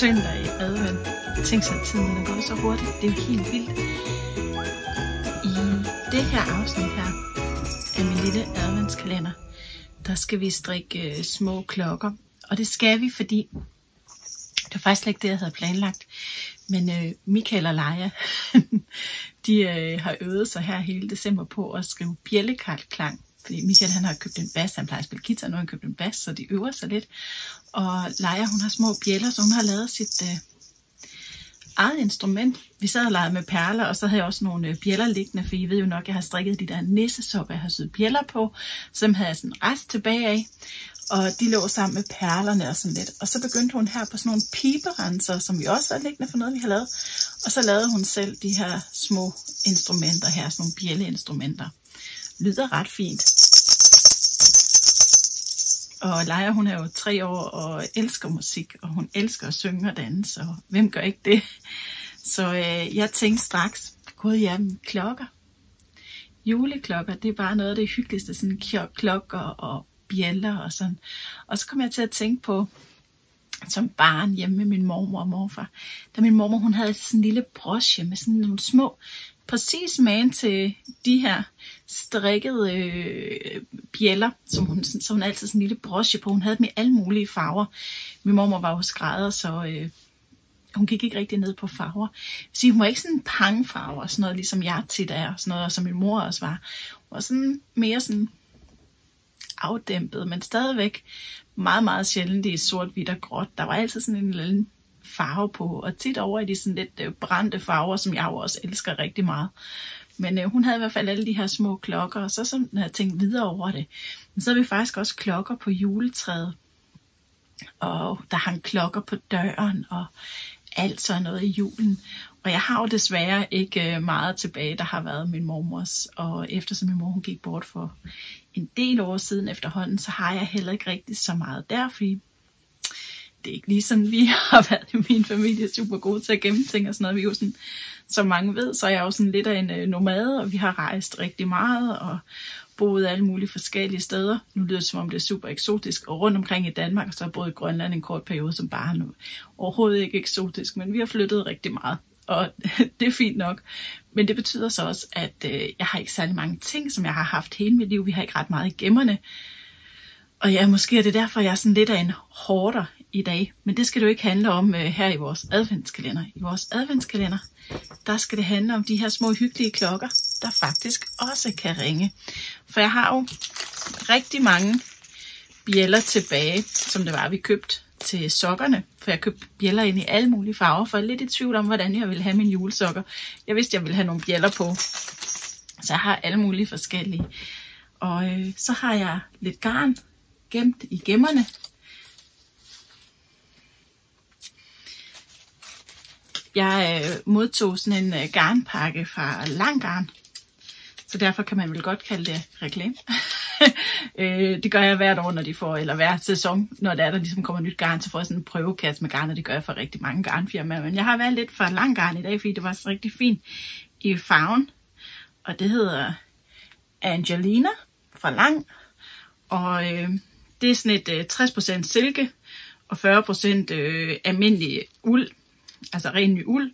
søndag i advent. Tænk sig, at tiden er gået så hurtigt. Det er jo helt vildt. I det her afsnit her af min lille adventskalender, der skal vi strikke øh, små klokker. Og det skal vi, fordi det var faktisk ikke det, jeg havde planlagt. Men øh, Michael og Leia, de øh, har øvet sig her hele december på at skrive bjællekartklang. Fordi Michel han har købt en bas, han plejer at spille guitar, nu har han købt en bas, så de øver sig lidt. Og Leia, hun har små bjæller, så hun har lavet sit øh, eget instrument. Vi sad og legede med perler, og så havde jeg også nogle øh, bjæller liggende, for I ved jo nok, jeg har strikket de der nissesokker, jeg har syet bjæller på, som havde jeg sådan rest tilbage af. Og de lå sammen med perlerne og sådan lidt. Og så begyndte hun her på sådan nogle piberenser, som vi også havde liggende for noget, vi har lavet. Og så lavede hun selv de her små instrumenter her, sådan nogle bjælleinstrumenter. Lyder ret fint. Og Leia, hun er jo tre år og elsker musik, og hun elsker at synge og danse, og hvem gør ikke det? Så øh, jeg tænkte straks, gud jamen, klokker. Juleklokker, det er bare noget af det hyggeligste, sådan klokker og bjæller og sådan. Og så kom jeg til at tænke på, som barn hjemme med min mormor og morfar. Da min mormor, hun havde sådan en lille broche med sådan nogle små, præcis magen til de her strikkede øh, bjæller, som hun, så hun altid sådan en lille broche på. Hun havde dem i alle mulige farver. Min mormor var jo skrædder, så øh, hun gik ikke rigtig ned på farver. Så hun var ikke sådan pangfarver, sådan noget, ligesom jeg tit er, og sådan noget, og som min mor også var. Hun var sådan mere sådan afdæmpet, men stadigvæk meget, meget sjældent i sort, hvidt og gråt. Der var altid sådan en lille farve på, og tit over i de sådan lidt øh, brændte farver, som jeg jo også elsker rigtig meget. Men øh, hun havde i hvert fald alle de her små klokker, og så sådan, havde jeg tænkt videre over det. Men så havde vi faktisk også klokker på juletræet, og der hang klokker på døren, og alt sådan noget i julen. Og jeg har jo desværre ikke øh, meget tilbage, der har været min mormors. Og eftersom min mor hun gik bort for en del år siden efterhånden, så har jeg heller ikke rigtig så meget der, fordi det er ikke lige sådan, vi har været i min familie super gode til at gemme ting og sådan noget. Vi er jo sådan, som mange ved, så er jeg jo sådan lidt af en øh, nomade, og vi har rejst rigtig meget, og boet alle mulige forskellige steder. Nu lyder det som om det er super eksotisk, og rundt omkring i Danmark, og så har jeg boet i Grønland en kort periode som barn. Overhovedet ikke eksotisk, men vi har flyttet rigtig meget, og det er fint nok. Men det betyder så også, at øh, jeg har ikke særlig mange ting, som jeg har haft hele mit liv. Vi har ikke ret meget i gemmerne. Og ja, måske er det derfor, jeg er sådan lidt af en hårder i dag. Men det skal det jo ikke handle om øh, her i vores adventskalender. I vores adventskalender, der skal det handle om de her små hyggelige klokker, der faktisk også kan ringe. For jeg har jo rigtig mange bjæller tilbage, som det var, vi købte til sokkerne. For jeg købte bjæller ind i alle mulige farver, for jeg er lidt i tvivl om, hvordan jeg ville have mine julesokker. Jeg vidste, jeg ville have nogle bjæller på. Så jeg har alle mulige forskellige. Og øh, så har jeg lidt garn gemt i gemmerne. Jeg øh, modtog sådan en øh, garnpakke fra Langgarn, så derfor kan man vel godt kalde det reklame. øh, det gør jeg hvert år, når de får, eller hver sæson, når der, er, der ligesom kommer nyt garn, så får jeg sådan en prøvekasse med garn, og det gør jeg for rigtig mange garnfirmaer. Men jeg har været lidt for Langgarn i dag, fordi det var så rigtig fint i farven. Og det hedder Angelina fra Lang. Og øh, det er sådan et øh, 60% silke og 40% øh, almindelig uld, altså ren ny uld.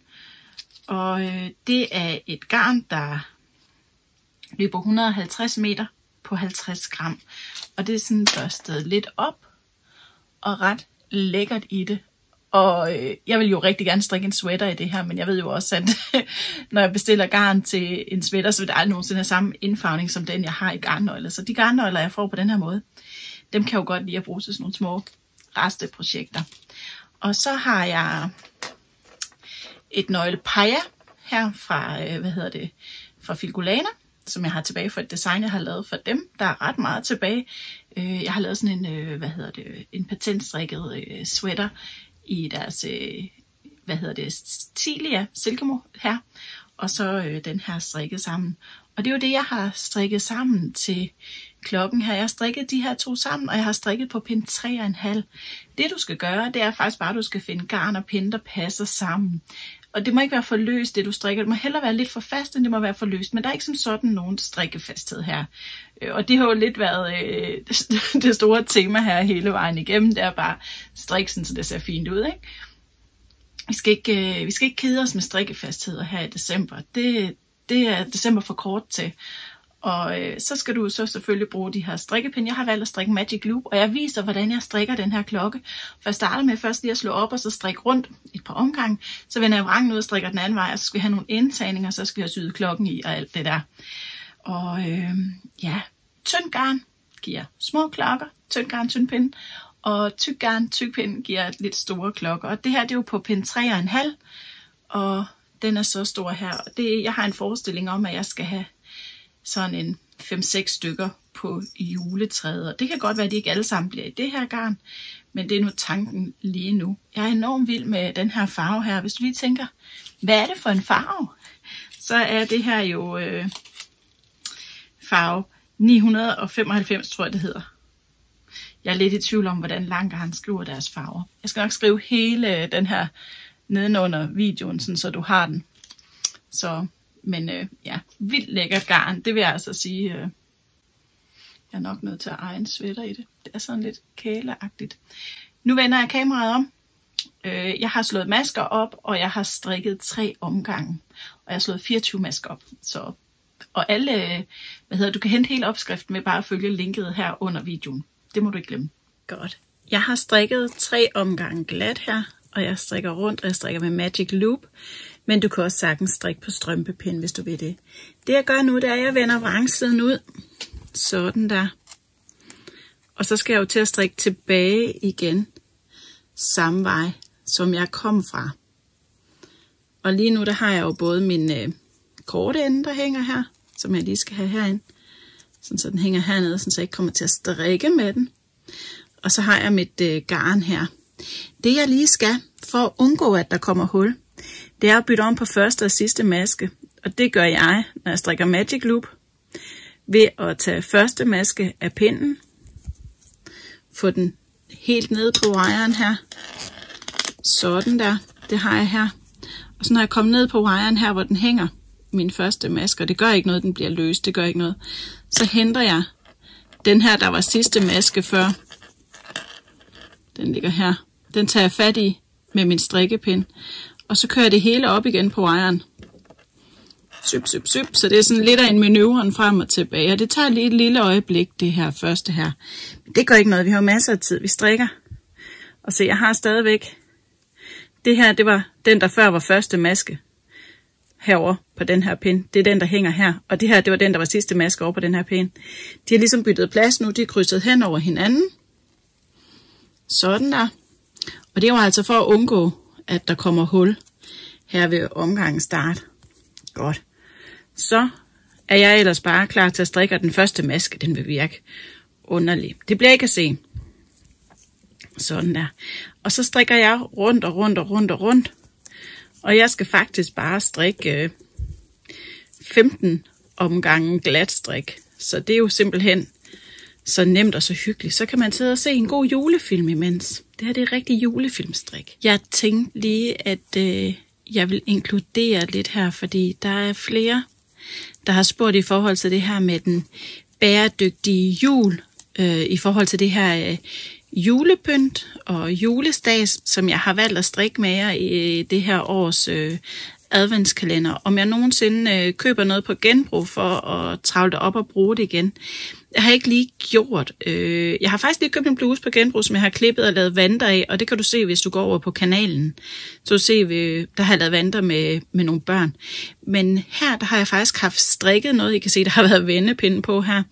Og øh, det er et garn, der løber 150 meter på 50 gram. Og det er sådan børstet lidt op og ret lækkert i det. Og øh, jeg vil jo rigtig gerne strikke en sweater i det her, men jeg ved jo også, at når jeg bestiller garn til en sweater, så vil det aldrig nogensinde have samme indfarvning som den, jeg har i garnnøgler. Så de garnnøgler, jeg får på den her måde, dem kan jeg jo godt lide at bruge til sådan nogle små resteprojekter. Og så har jeg et nøglepeja her fra, øh, hvad hedder det, fra Filgolana, som jeg har tilbage for et design, jeg har lavet for dem. Der er ret meget tilbage. Øh, jeg har lavet sådan en, øh, hvad hedder det, en patentstrikket øh, sweater i deres, øh, hvad hedder det, Stilia Silkemo her. Og så øh, den her strikket sammen. Og det er jo det, jeg har strikket sammen til klokken her. Jeg har strikket de her to sammen, og jeg har strikket på pind 3,5. Det du skal gøre, det er faktisk bare, at du skal finde garn og pinde, der passer sammen og det må ikke være for løst, det du strikker. Det må hellere være lidt for fast, end det må være for løst. Men der er ikke som sådan nogen strikkefasthed her. Øh, og det har jo lidt været øh, det store tema her hele vejen igennem. Det er bare strik sådan, så det ser fint ud. Ikke? Vi, skal ikke, øh, vi skal ikke kede os med strikkefastheder her i december. Det, det er december for kort til. Og øh, så skal du så selvfølgelig bruge de her strikkepinde. Jeg har valgt at strikke Magic Loop, og jeg viser, hvordan jeg strikker den her klokke. For jeg starter med først lige at slå op, og så strikke rundt et par omgange. Så vender jeg vrangen ud og strikker den anden vej, og så skal vi have nogle indtagninger, og så skal jeg syde klokken i og alt det der. Og øh, ja, tynd garn giver små klokker, tynd garn, tynd pinde. Og tyk garn, tyk pinde giver lidt store klokker. Og det her det er jo på pind 3,5, og den er så stor her. Og det, jeg har en forestilling om, at jeg skal have sådan en 5-6 stykker på juletræet. Og det kan godt være, at de ikke alle sammen bliver i det her garn, men det er nu tanken lige nu. Jeg er enormt vild med den her farve her. Hvis du lige tænker, hvad er det for en farve? Så er det her jo øh, farve 995, tror jeg det hedder. Jeg er lidt i tvivl om, hvordan Langarn skriver deres farver. Jeg skal nok skrive hele den her nedenunder videoen, sådan, så du har den. Så men øh, ja, vildt lækker garn, det vil jeg altså sige. Øh, jeg er nok nødt til at eje en sweater i det. Det er sådan lidt kæleagtigt. Nu vender jeg kameraet om. Øh, jeg har slået masker op, og jeg har strikket tre omgange. Og jeg har slået 24 masker op. Så, og alle, øh, hvad hedder, du kan hente hele opskriften med bare at følge linket her under videoen. Det må du ikke glemme. Godt. Jeg har strikket tre omgange glat her, og jeg strikker rundt, og jeg strikker med Magic Loop. Men du kan også sagtens strikke på strømpepind, hvis du vil det. Det jeg gør nu, det er, at jeg vender vrangsiden ud. Sådan der. Og så skal jeg jo til at strikke tilbage igen. Samme vej, som jeg kom fra. Og lige nu, der har jeg jo både min øh, korte ende, der hænger her, som jeg lige skal have herind. Sådan, så den hænger hernede, så jeg ikke kommer til at strikke med den. Og så har jeg mit øh, garn her. Det jeg lige skal, for at undgå, at der kommer hul, det er at bytte om på første og sidste maske, og det gør jeg, når jeg strikker Magic Loop, ved at tage første maske af pinden, få den helt ned på wiren her, sådan der, det har jeg her. Og så når jeg kommer ned på wiren her, hvor den hænger, min første maske, og det gør ikke noget, den bliver løs, det gør ikke noget, så henter jeg den her, der var sidste maske før. Den ligger her. Den tager jeg fat i med min strikkepind, og så kører jeg det hele op igen på ejeren. Syp, syp, syp. Så det er sådan lidt af en manøvren frem og tilbage. Og det tager lige et lille øjeblik, det her første her. Men det gør ikke noget. Vi har masser af tid. Vi strikker. Og se, jeg har stadigvæk... Det her, det var den, der før var første maske. Herover på den her pind. Det er den, der hænger her. Og det her, det var den, der var sidste maske over på den her pind. De har ligesom byttet plads nu. De er krydset hen over hinanden. Sådan der. Og det var altså for at undgå at der kommer hul her ved omgangen start. Godt. Så er jeg ellers bare klar til at strikke, den første maske, den vil virke underlig. Det bliver ikke at se. Sådan der. Og så strikker jeg rundt og rundt og rundt og rundt. Og jeg skal faktisk bare strikke øh, 15 omgange glat strik. Så det er jo simpelthen så nemt og så hyggeligt. Så kan man sidde og se en god julefilm imens. Det her det er rigtig julefilmstrik. Jeg tænkte lige, at øh, jeg vil inkludere lidt her, fordi der er flere, der har spurgt i forhold til det her med den bæredygtige jul, øh, i forhold til det her øh, julepynt og julestads, som jeg har valgt at strikke med jer i øh, det her års øh, adventskalender. Om jeg nogensinde øh, køber noget på genbrug for at travle det op og bruge det igen. Jeg har ikke lige gjort. Øh, jeg har faktisk lige købt en bluse på genbrug, som jeg har klippet og lavet vanter af, og det kan du se, hvis du går over på kanalen. Så du se, øh, der har jeg lavet vanter med, med nogle børn. Men her, der har jeg faktisk haft strikket noget. I kan se, der har været vendepinde på her,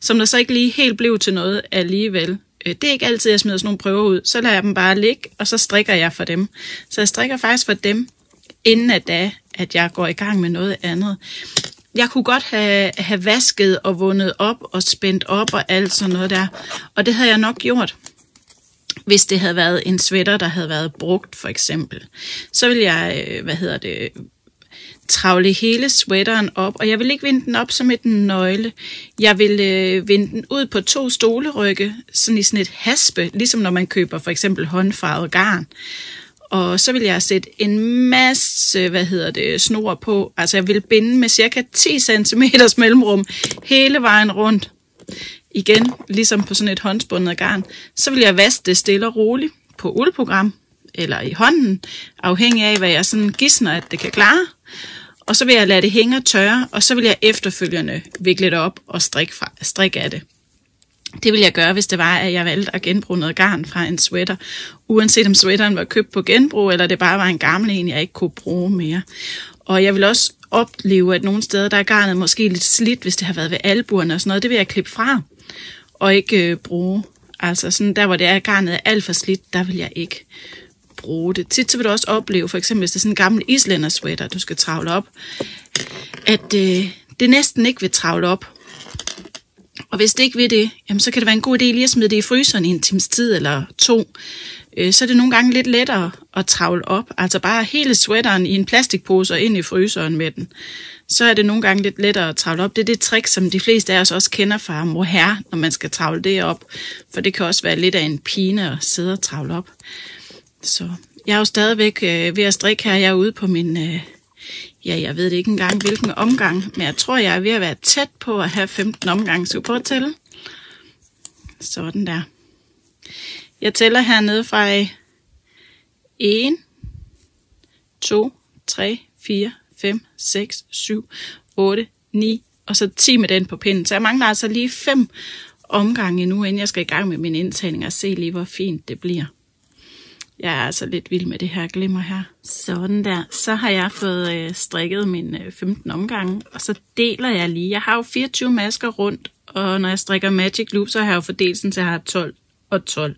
som der så ikke lige helt blev til noget alligevel. Øh, det er ikke altid, jeg smider sådan nogle prøver ud. Så lader jeg dem bare ligge, og så strikker jeg for dem. Så jeg strikker faktisk for dem, inden at da, at jeg går i gang med noget andet jeg kunne godt have, have vasket og vundet op og spændt op og alt sådan noget der. Og det havde jeg nok gjort, hvis det havde været en sweater, der havde været brugt for eksempel. Så vil jeg, øh, hvad hedder det, travle hele sweateren op, og jeg vil ikke vinde den op som et nøgle. Jeg vil øh, vinde den ud på to stolerygge, sådan i sådan et haspe, ligesom når man køber for eksempel håndfarvet garn. Og så vil jeg sætte en masse, hvad hedder det, snor på. Altså jeg vil binde med cirka 10 cm mellemrum hele vejen rundt. Igen, ligesom på sådan et håndspundet garn. Så vil jeg vaske det stille og roligt på uldprogram eller i hånden, afhængig af, hvad jeg sådan gissner, at det kan klare. Og så vil jeg lade det hænge og tørre, og så vil jeg efterfølgende vikle det op og strikke, fra, strikke af det. Det vil jeg gøre, hvis det var, at jeg valgte at genbruge noget garn fra en sweater, uanset om sweateren var købt på genbrug, eller det bare var en gammel en, jeg ikke kunne bruge mere. Og jeg vil også opleve, at nogle steder, der er garnet måske lidt slidt, hvis det har været ved albuerne og sådan noget, det vil jeg klippe fra, og ikke øh, bruge. Altså sådan der, hvor det er, garnet er alt for slidt, der vil jeg ikke bruge det. Tit så vil du også opleve, for eksempel hvis det er sådan en gammel islænder sweater, du skal travle op, at øh, det næsten ikke vil travle op. Og hvis det ikke vil det, jamen, så kan det være en god idé lige at smide det i fryseren i en times tid eller to. Øh, så er det nogle gange lidt lettere at travle op. Altså bare hele sweateren i en plastikpose og ind i fryseren med den. Så er det nogle gange lidt lettere at travle op. Det er det trick, som de fleste af os også kender fra mor her, når man skal travle det op. For det kan også være lidt af en pine at sidde og travle op. Så jeg er jo stadigvæk øh, ved at strikke her. Jeg er ude på min, øh, ja, jeg ved det ikke engang hvilken omgang, men jeg tror, jeg er ved at være tæt på at have 15 omgange. Så på at tælle. Sådan der. Jeg tæller hernede fra 1, 2, 3, 4, 5, 6, 7, 8, 9, og så 10 med den på pinden. Så jeg mangler altså lige 5 omgange nu, inden jeg skal i gang med min indtagning og se lige, hvor fint det bliver. Jeg er altså lidt vild med det her glimmer her. Sådan der. Så har jeg fået øh, strikket min øh, 15 omgange, og så deler jeg lige. Jeg har jo 24 masker rundt, og når jeg strikker Magic Loop, så har jeg jo fordelsen til, at jeg har 12 og 12.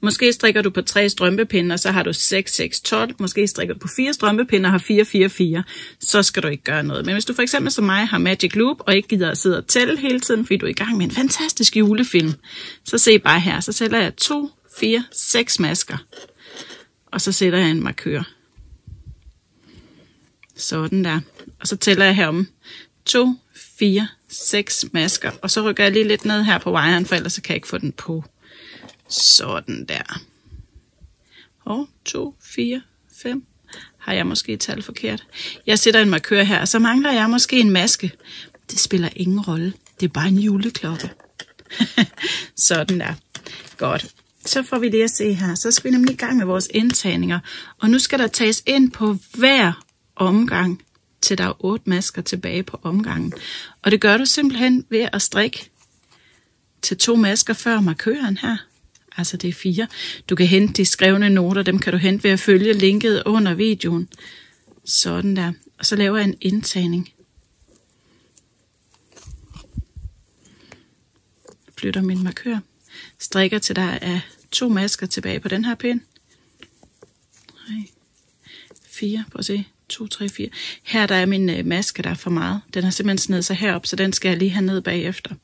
Måske strikker du på tre strømpepinde, og så har du 6, 6, 12. Måske strikker du på fire strømpepinde og har 4, 4, 4. Så skal du ikke gøre noget. Men hvis du for eksempel som mig har Magic Loop, og ikke gider at sidde og tælle hele tiden, fordi du er i gang med en fantastisk julefilm, så se bare her. Så tæller jeg 2, 4, 6 masker og så sætter jeg en markør. Sådan der. Og så tæller jeg herom 2, 4, 6 masker, og så rykker jeg lige lidt ned her på wiren, for ellers kan jeg ikke få den på. Sådan der. Og 2, 4, 5. Har jeg måske talt forkert? Jeg sætter en markør her, og så mangler jeg måske en maske. Det spiller ingen rolle. Det er bare en juleklokke. Sådan der. Godt så får vi det at se her. Så skal vi nemlig i gang med vores indtagninger. Og nu skal der tages ind på hver omgang, til der er otte masker tilbage på omgangen. Og det gør du simpelthen ved at strikke til to masker før markøren her. Altså det er fire. Du kan hente de skrevne noter, dem kan du hente ved at følge linket under videoen. Sådan der. Og så laver jeg en indtagning. Flytter min markør strikker til der er to masker tilbage på den her pind. 3, 4, prøv at se. 2, 3, 4. Her der er min øh, maske, der er for meget. Den har simpelthen snedet sig herop, så den skal jeg lige have ned bagefter.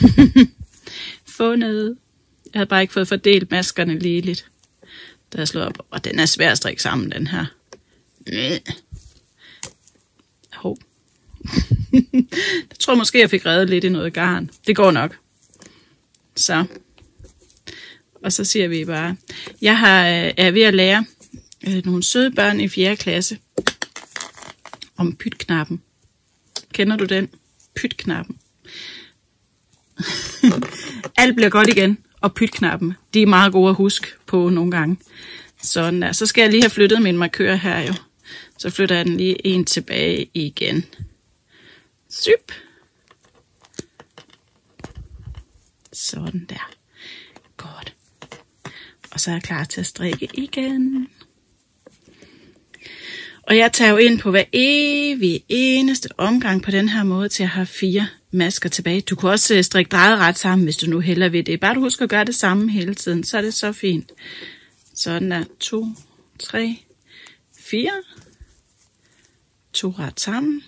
Fundet. Jeg havde bare ikke fået fordelt maskerne lidt, da jeg slog op. Og den er svær at strikke sammen, den her. Hov. jeg tror måske, jeg fik reddet lidt i noget garn. Det går nok. Så. Og så siger vi bare, jeg har, øh, er ved at lære øh, nogle søde børn i 4. klasse om pytknappen. Kender du den? Pytknappen. Alt bliver godt igen, og pytknappen, de er meget gode at huske på nogle gange. Sådan der. Så skal jeg lige have flyttet min markør her jo. Så flytter jeg den lige en tilbage igen. Syp. Sådan der. Godt. Og så er jeg klar til at strikke igen. Og jeg tager jo ind på hver evig eneste omgang på den her måde til at have fire masker tilbage. Du kan også øh, strikke drejet ret sammen, hvis du nu heller vil det. Bare du husker at gøre det samme hele tiden, så er det så fint. Sådan der. To, tre, fire. To ret sammen.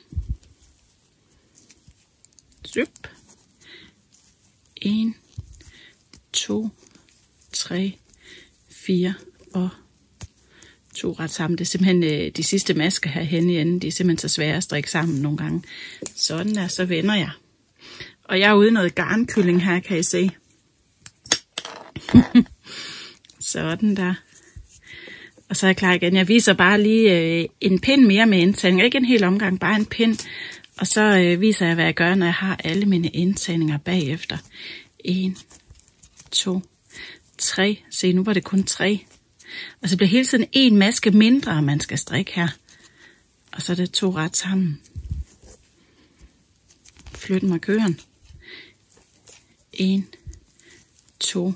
Syp. 1, 2, 3, 4 og to ret sammen. Det er simpelthen øh, de sidste masker her i enden. De er simpelthen så svære at strikke sammen nogle gange. Sådan der, så vender jeg. Og jeg er ude noget garnkylling her, kan I se. Sådan der. Og så er jeg klar igen. Jeg viser bare lige øh, en pind mere med indtagning. Ikke en hel omgang, bare en pind. Og så øh, viser jeg, hvad jeg gør, når jeg har alle mine indtagninger bagefter. 1, 2, 3. Se, nu var det kun 3. Og så bliver hele tiden en maske mindre, man skal strikke her. Og så er det to ret sammen. Flyt markøren. 1, 2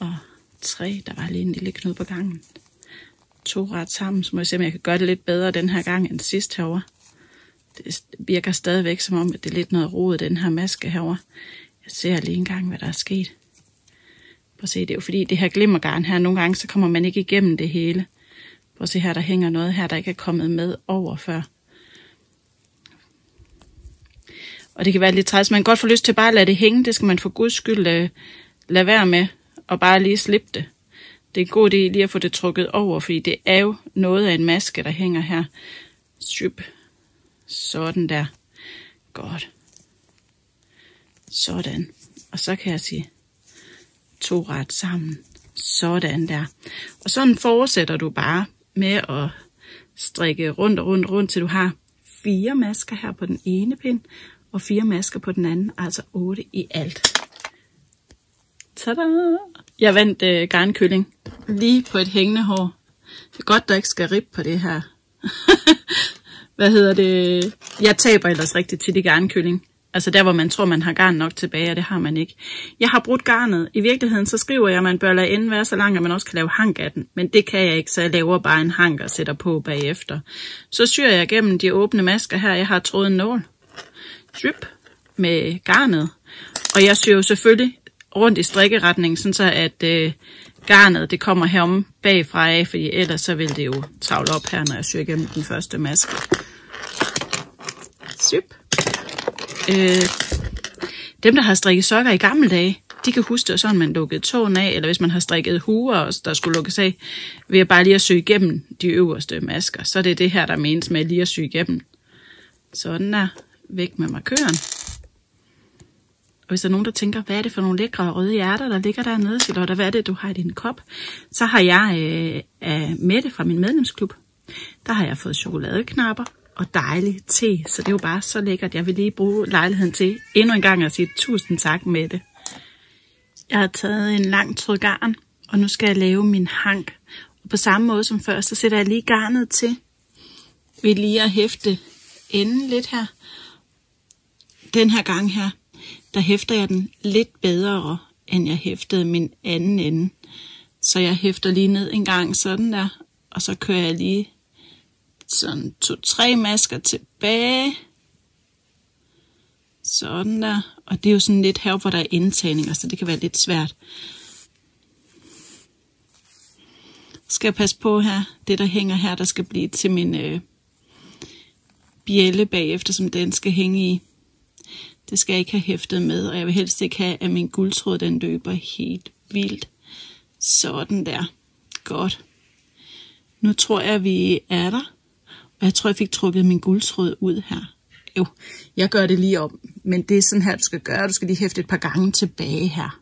og 3. Der var lige en lille knude på gangen. To ret sammen, så må jeg se, om jeg kan gøre det lidt bedre den her gang end sidst herover. Det virker stadigvæk som om, at det er lidt noget rodet, den her maske herover. Jeg ser lige engang, hvad der er sket. Prøv at se, det er jo fordi, det her glimmergarn her, nogle gange, så kommer man ikke igennem det hele. Prøv at se her, der hænger noget her, der ikke er kommet med over før. Og det kan være lidt træls. Man kan godt få lyst til bare at lade det hænge. Det skal man for guds skyld lade, lade være med. Og bare lige slippe det. Det er en god idé lige at få det trukket over, fordi det er jo noget af en maske, der hænger her. Syp. Sådan der. Godt. Sådan. Og så kan jeg sige to ret sammen. Sådan der. Og sådan fortsætter du bare med at strikke rundt og rundt og rundt, til du har fire masker her på den ene pind, og fire masker på den anden, altså otte i alt. Tada! Jeg vandt øh, garnkylling lige på et hængende hår. Det er godt, der ikke skal rip på det her. Hvad hedder det? Jeg taber ellers rigtig til de garnkylling. Altså der, hvor man tror, man har garn nok tilbage, og det har man ikke. Jeg har brudt garnet. I virkeligheden, så skriver jeg, at man bør lade enden være så lang, at man også kan lave hank af den. Men det kan jeg ikke, så jeg laver bare en hank og sætter på bagefter. Så syr jeg gennem de åbne masker her. Jeg har trådet en nål. Drip med garnet. Og jeg syr jo selvfølgelig rundt i strikkeretningen, sådan så at øh, garnet det kommer herom bagfra af, fordi ellers så vil det jo travle op her, når jeg syr igennem den første maske. Syp. Øh, dem, der har strikket sokker i gamle dage, de kan huske det sådan, man lukkede tåen af, eller hvis man har strikket huer, der skulle lukkes af, ved at bare lige at sy igennem de øverste masker. Så det er det her, der menes med lige at sy igennem. Sådan der. Væk med markøren. Og hvis der er nogen, der tænker, hvad er det for nogle lækre røde hjerter, der ligger dernede, Charlotte, hvad er det, du har i din kop? Så har jeg øh, af Mette fra min medlemsklub, der har jeg fået chokoladeknapper og dejlig te, så det er jo bare så lækkert. Jeg vil lige bruge lejligheden til endnu en gang at sige tusind tak med det. Jeg har taget en lang tråd garn, og nu skal jeg lave min hank. Og på samme måde som før, så sætter jeg lige garnet til ved lige at hæfte enden lidt her. Den her gang her, der hæfter jeg den lidt bedre, end jeg hæftede min anden ende. Så jeg hæfter lige ned en gang sådan der, og så kører jeg lige sådan to-tre masker tilbage. Sådan der. Og det er jo sådan lidt her, hvor der er indtagninger, så altså det kan være lidt svært. Skal jeg passe på her, det der hænger her, der skal blive til min øh, bjælle bagefter, som den skal hænge i. Det skal jeg ikke have hæftet med, og jeg vil helst ikke have, at min guldtråd den løber helt vildt. Sådan der. Godt. Nu tror jeg, vi er der. Jeg tror, jeg fik trukket min guldtråd ud her. Jo, jeg gør det lige om. Men det er sådan her, du skal gøre. Du skal lige hæfte et par gange tilbage her.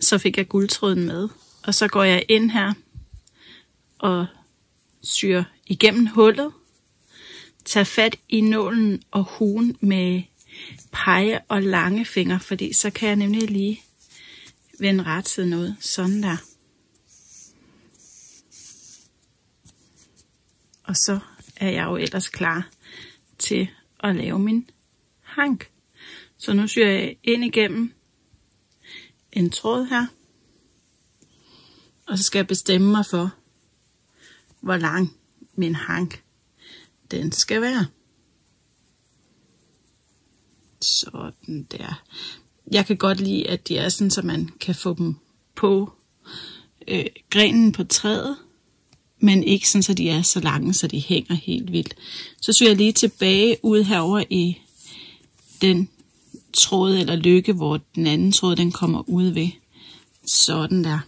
Så fik jeg guldtråden med. Og så går jeg ind her og syr igennem hullet. Tag fat i nålen og huen med pege og lange fingre, fordi så kan jeg nemlig lige vende retsiden ud. Sådan der. Og så er jeg jo ellers klar til at lave min hank. Så nu syr jeg ind igennem en tråd her. Og så skal jeg bestemme mig for, hvor lang min hank den skal være. Sådan der. Jeg kan godt lide, at de er sådan, så man kan få dem på øh, grenen på træet men ikke sådan, så de er så lange, så de hænger helt vildt. Så syr jeg lige tilbage ud herover i den tråd eller lykke, hvor den anden tråd den kommer ud ved. Sådan der.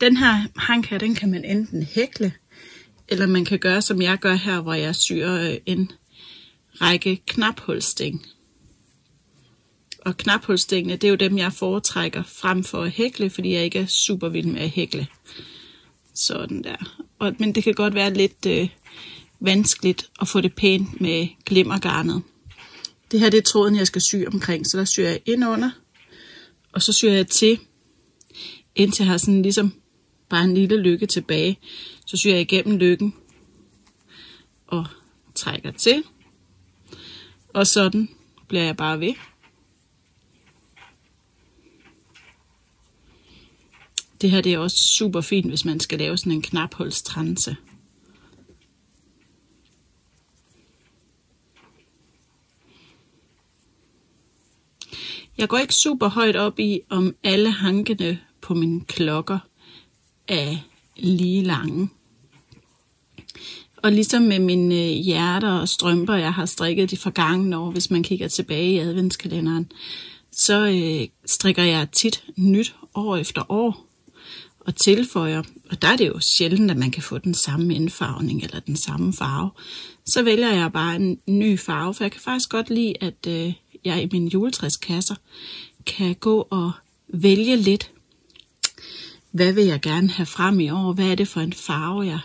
Den her hank her, den kan man enten hækle, eller man kan gøre, som jeg gør her, hvor jeg syr øh, en række knaphulsting. og knaphulstingene, det er jo dem, jeg foretrækker frem for at hækle, fordi jeg ikke er super vild med at hækle. Sådan der. Og, men det kan godt være lidt øh, vanskeligt at få det pænt med glimmergarnet. Det her det er tråden, jeg skal sy omkring, så der syr jeg ind under, og så syr jeg til, indtil jeg har sådan ligesom bare en lille lykke tilbage. Så syr jeg igennem lykken og trækker til. Og sådan bliver jeg bare ved. Det her det er også super fint, hvis man skal lave sådan en knapholdstranse. Jeg går ikke super højt op i, om alle hankene på mine klokker er lige lange. Og ligesom med mine øh, hjerter og strømper, jeg har strikket de forgangne år, hvis man kigger tilbage i adventskalenderen, så øh, strikker jeg tit nyt år efter år og tilføjer. Og der er det jo sjældent, at man kan få den samme indfarvning eller den samme farve. Så vælger jeg bare en ny farve, for jeg kan faktisk godt lide, at øh, jeg i mine juletræskasser kan gå og vælge lidt. Hvad vil jeg gerne have frem i år? Hvad er det for en farve, jeg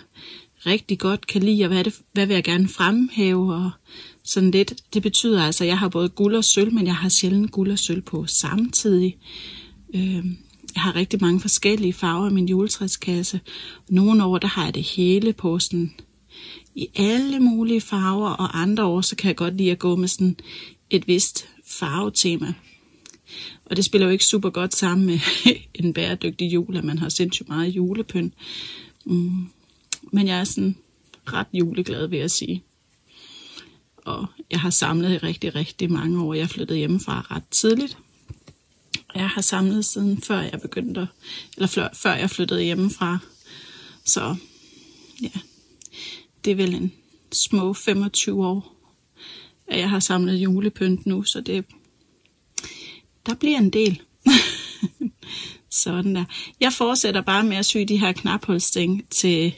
rigtig godt kan lide? Og hvad, er det, hvad vil jeg gerne fremhæve? Og sådan lidt. Det betyder altså, at jeg har både guld og sølv, men jeg har sjældent guld og sølv på samtidig. Øh, jeg har rigtig mange forskellige farver i min juletræskasse. Nogle år, der har jeg det hele på sådan i alle mulige farver, og andre år, så kan jeg godt lide at gå med sådan et vist farvetema. Og det spiller jo ikke super godt sammen med en bæredygtig jul, at man har sindssygt meget julepynt. Mm. Men jeg er sådan ret juleglad, vil jeg sige. Og jeg har samlet i rigtig, rigtig mange år. Jeg flyttede hjemmefra ret tidligt. Jeg har samlet siden før jeg begyndte, eller før jeg flyttede hjemmefra. Så ja, det er vel en små 25 år, at jeg har samlet julepynt nu, så det, der bliver en del. Sådan der. Jeg fortsætter bare med at sy de her knapholsting til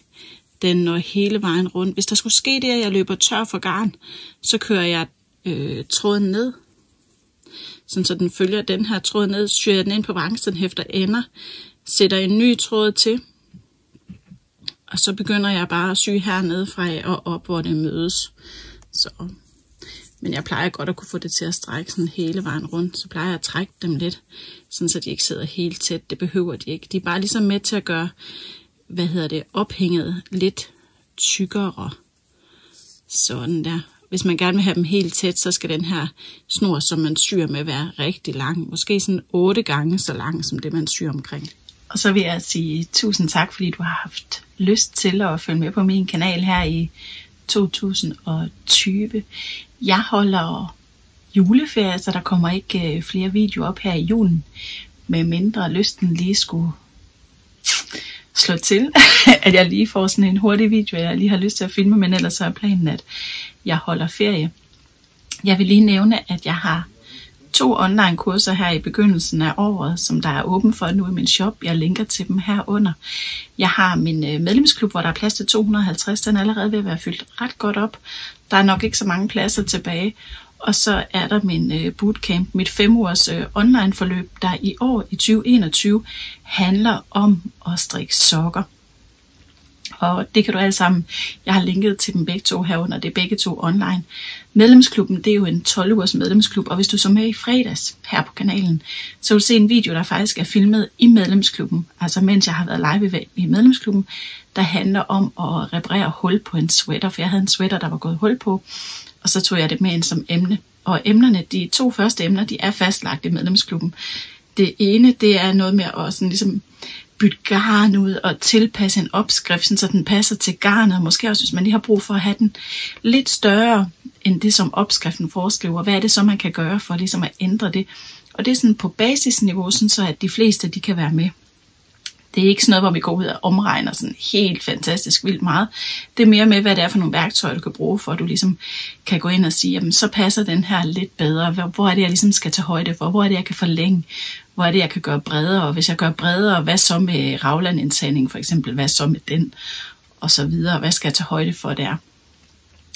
den når hele vejen rundt. Hvis der skulle ske det, at jeg løber tør for garn, så kører jeg øh, tråden ned, sådan så den følger den her tråd ned, syr jeg den ind på vangsten, hæfter ender, sætter en ny tråd til, og så begynder jeg bare at sy hernede fra og op, hvor det mødes. Så. Men jeg plejer godt at kunne få det til at strække sådan hele vejen rundt. Så plejer jeg at trække dem lidt, sådan så de ikke sidder helt tæt. Det behøver de ikke. De er bare ligesom med til at gøre, hvad hedder det, ophænget lidt tykkere. Sådan der. Hvis man gerne vil have dem helt tæt, så skal den her snor, som man syr med, være rigtig lang. Måske sådan otte gange så lang, som det man syr omkring. Og så vil jeg sige tusind tak, fordi du har haft lyst til at følge med på min kanal her i 2020. Jeg holder juleferie, så der kommer ikke øh, flere videoer op her i julen, med mindre lysten lige skulle slå til, at jeg lige får sådan en hurtig video, jeg lige har lyst til at filme, men ellers så er planen, at jeg holder ferie. Jeg vil lige nævne, at jeg har to online kurser her i begyndelsen af året, som der er åben for nu i min shop. Jeg linker til dem herunder. Jeg har min øh, medlemsklub, hvor der er plads til 250. Den er allerede ved at være fyldt ret godt op. Der er nok ikke så mange pladser tilbage. Og så er der min øh, bootcamp, mit fem ugers øh, online forløb, der i år i 2021 handler om at strikke sokker. Og det kan du alle sammen, jeg har linket til dem begge to herunder, det er begge to online. Medlemsklubben, det er jo en 12 ugers medlemsklub, og hvis du så med i fredags her på kanalen, så vil du se en video, der faktisk er filmet i medlemsklubben, altså mens jeg har været live i medlemsklubben, der handler om at reparere hul på en sweater, for jeg havde en sweater, der var gået hul på, og så tog jeg det med ind som emne. Og emnerne, de to første emner, de er fastlagt i medlemsklubben. Det ene, det er noget med at sådan ligesom bytte garn ud og tilpasse en opskrift, så den passer til garnet, og måske også, hvis man lige har brug for at have den lidt større end det, som opskriften foreskriver. Hvad er det så, man kan gøre for ligesom at ændre det? Og det er sådan på basisniveau, sådan så at de fleste de kan være med. Det er ikke sådan noget, hvor vi går ud og omregner sådan helt fantastisk vildt meget. Det er mere med, hvad det er for nogle værktøjer, du kan bruge, for at du ligesom kan gå ind og sige, jamen så passer den her lidt bedre. Hvor er det, jeg ligesom skal tage højde for? Hvor er det, jeg kan forlænge? Hvor er det, jeg kan gøre bredere? Og hvis jeg gør bredere, hvad så med ravlandindsætning for eksempel? Hvad så med den? Og så videre. Hvad skal jeg tage højde for der?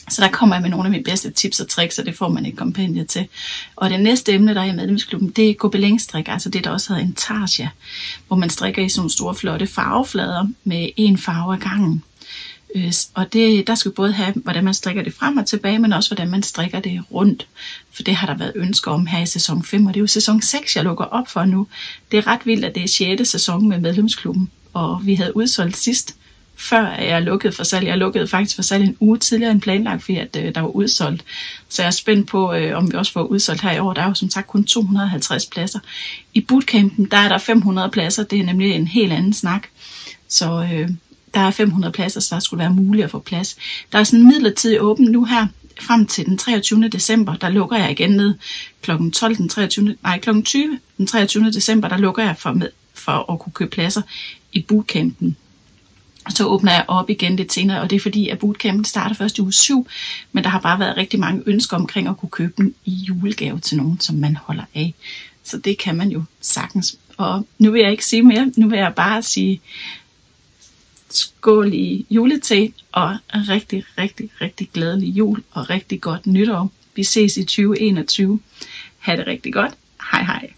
Så der kommer jeg med nogle af mine bedste tips og tricks, og det får man et kompendie til. Og det næste emne, der er i medlemsklubben, det er gobelængstrik, altså det, der også hedder intarsia, hvor man strikker i sådan nogle store, flotte farveflader med en farve ad gangen. Øh, og det, der skal både have, hvordan man strikker det frem og tilbage, men også hvordan man strikker det rundt. For det har der været ønsker om her i sæson 5, og det er jo sæson 6, jeg lukker op for nu. Det er ret vildt, at det er 6. sæson med medlemsklubben, og vi havde udsolgt sidst før jeg lukkede for salg. Jeg lukkede faktisk for salg en uge tidligere end planlagt, fordi at, øh, der var udsolgt. Så jeg er spændt på, øh, om vi også får udsolgt her i år. Der er jo som sagt kun 250 pladser. I bootcampen, der er der 500 pladser. Det er nemlig en helt anden snak. Så øh, der er 500 pladser, så der skulle være muligt at få plads. Der er sådan en midlertidig åben nu her, frem til den 23. december, der lukker jeg igen ned kl. 12 den 23. Nej, kl. 20 den 23. december, der lukker jeg for, med, for at kunne købe pladser i bootcampen så åbner jeg op igen lidt senere, og det er fordi, at bootcampen starter først i uge 7, men der har bare været rigtig mange ønsker omkring at kunne købe den i julegave til nogen, som man holder af. Så det kan man jo sagtens. Og nu vil jeg ikke sige mere, nu vil jeg bare sige skål i julete, og rigtig, rigtig, rigtig glædelig jul, og rigtig godt nytår. Vi ses i 2021. Ha' det rigtig godt. Hej hej.